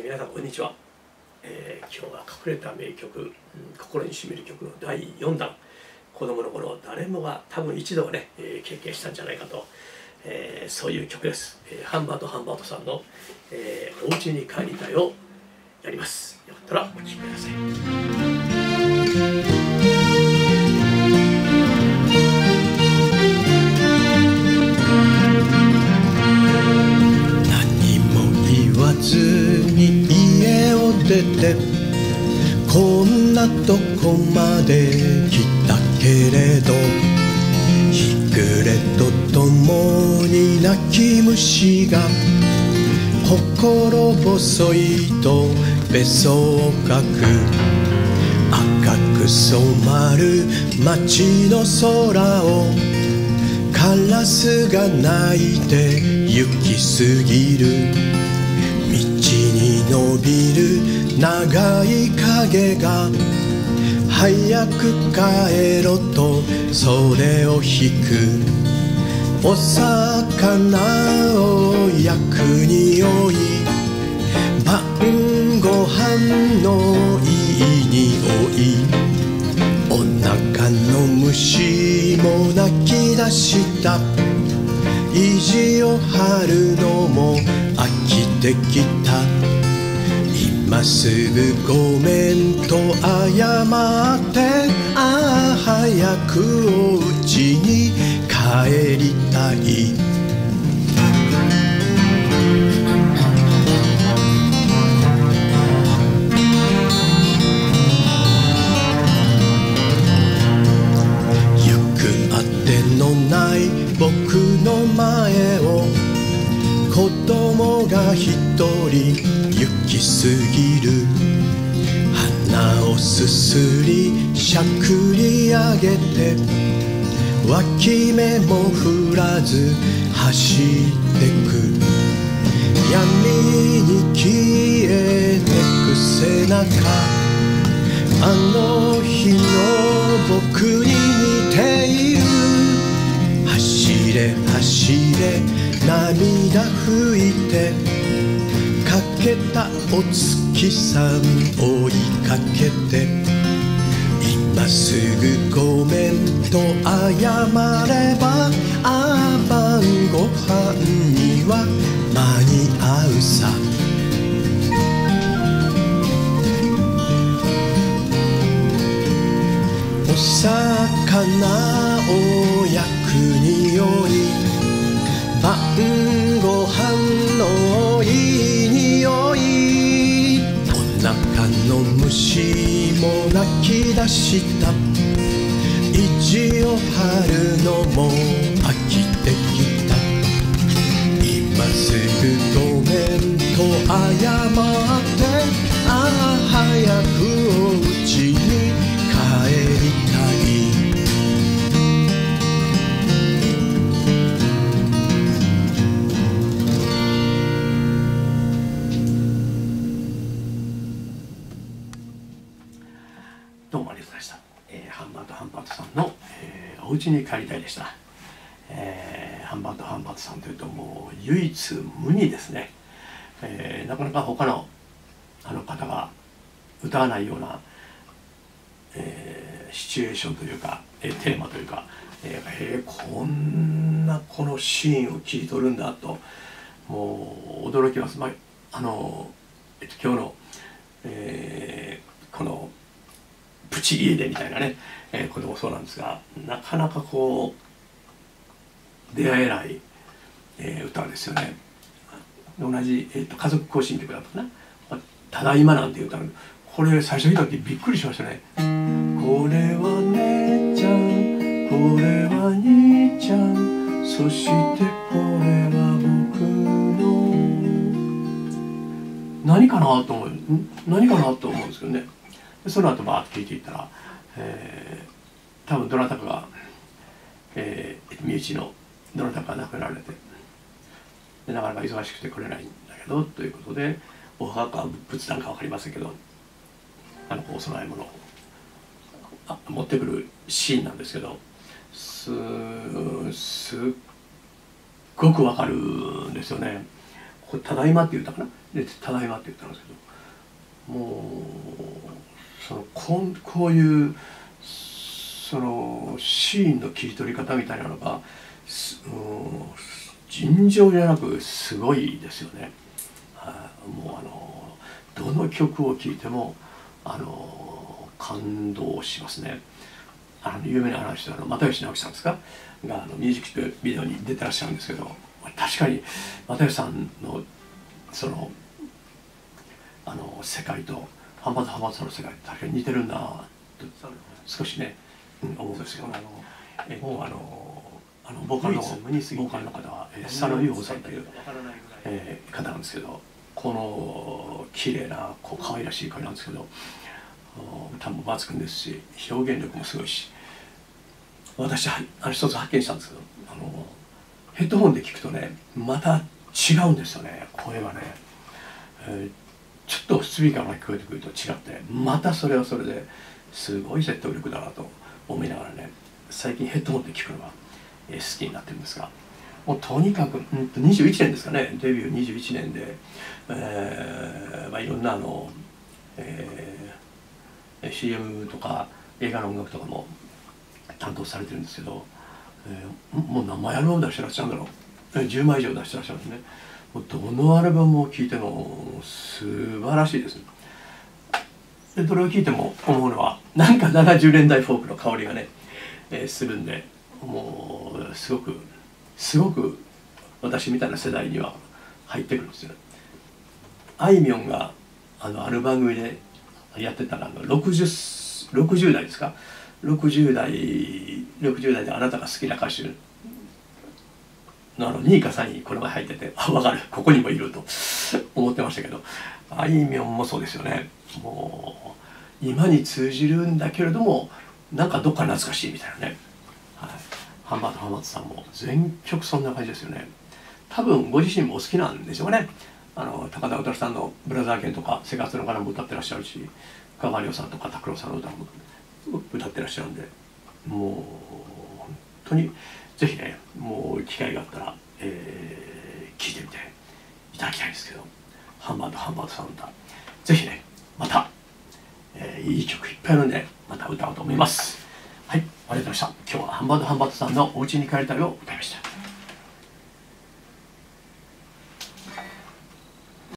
ー皆さんこんにちは、えー今日は隠れた名曲、うん心にしみる曲の第4弾。子供の頃誰もが多分一度はね、えー経験したんじゃないかと、えーそういう曲です、えーハンバートハンバートさんの、えーお家に帰りたい」をやります。よかったらお聴きください。何も言わず家を出てこんなとこまで来たけれど日暮れとともに泣き虫が心細いとべそをかく赤く染まる街の空をカラスが鳴いて行き過ぎる道に伸びる長い影が早く帰ろと袖を引く。お魚を焼く匂い。晩ご飯のいい匂い。お腹の虫も泣き出した。意地を張るのも飽きてきた。今すぐごめんと謝ってああ早くお家に帰りたい。行くあてのない僕の前を子供が一人行き過ぎる鼻をすすりしゃくり上げて脇目も振らず走ってく。闇に消えてく背中。あの日の僕に走れ走れ涙拭いてかけたお月さん追いかけて今すぐごめんと謝ればした。一を張る。お家に帰りたいでした、えーハンバートハンバートさんというともう唯一無二ですね、えーなかなか他のあの方が歌わないような、えーシチュエーションというか、えーテーマというか、えーえこんなこのシーンを切り取るんだともう驚きます、まあ、あの、えっと、今日の、えーこのプチ家出みたいなね、えー、こともそうなんですがなかなかこう出会えない、えー歌ですよね。同じ、えー、と家族行進曲だったかな「ただいま」なんていう歌これ最初見た時びっくりしましたね。これは姉ちゃんこれは兄ちゃんそしてこれは僕の。何かなと思う何かなと思うんですけどね。その後バーッと聞いていたら、えー多分どなたかが、えー身内のどなたかが亡くなられてでなかなか忙しくて来れないんだけどということでお墓か仏壇か分かりませんけどあのお供え物を持ってくるシーンなんですけどすすっごくわかるんですよね。ただいまって言ったかな？でただいまって言ったんですけどもうそのこんこういうそのシーンの切り取り方みたいなのが、尋常じゃなくすごいですよね。はあもうあのどの曲を聴いてもあの感動しますね。あの有名な話であの又吉直樹さんですか？があのミュージックビデオに出てらっしゃるんですけど確かに又吉さんのそのあの世界と反発反発の世界確かに似てるんだと少しね、うん、思うんですけど。えっとあのあのボーカルのボーカルの方は佐野優穂さんという、えー、方なんですけどこの綺麗なこう可愛らしい声なんですけど歌も抜群ですし表現力もすごいし私あの一つ発見したんですけどあのヘッドホンで聞くとねまた違うんですよね声がね、えー、ちょっとスピーカーが聞こえてくると違ってまたそれはそれですごい説得力だなと思いながらね最近ヘッドホンで聞くのが、好きになってるんですがもうとにかく、うん、21年ですかねデビュー21年で、えーまあ、いろんなあの、えー、CM とか映画の音楽とかも担当されてるんですけど、えー、もう何枚アルバム出してらっしゃるんだろう。10枚以上出してらっしゃるんですね。どのアルバムを聴いても素晴らしいですでどれを聴いても思うのはなんか70年代フォークの香りがね、えー、するんでもうすごくすごく私みたいな世代には入ってくるんですよ。あいみょんがあのある番組でやってたらあの 60, 60代ですか？60代60代であなたが好きな歌手あの2位か3位これ前入っててあ分かる。ここにもいると思ってましたけどあいみょんもそうですよね。もう今に通じるんだけれどもなんかどっか懐かしいみたいなね、はい、ハンバート浜松さんも全曲そんな感じですよね。多分ご自身もお好きなんでしょうね。あの高田歌さんの「ブラザー犬」とか「生活の柄」も歌ってらっしゃるし香川亮さんとか拓郎さんの歌も歌ってらっしゃるんでもう当にぜひねもう機会があったら、えー、聞いてみていただきたいんですけどハンバートハンバートさんの歌ぜひねまた、えー、いい曲いっぱいあるんでまた歌おうと思います。はいありがとうございました。今日はハンバートハンバートさんのお家に帰りたいを歌いました。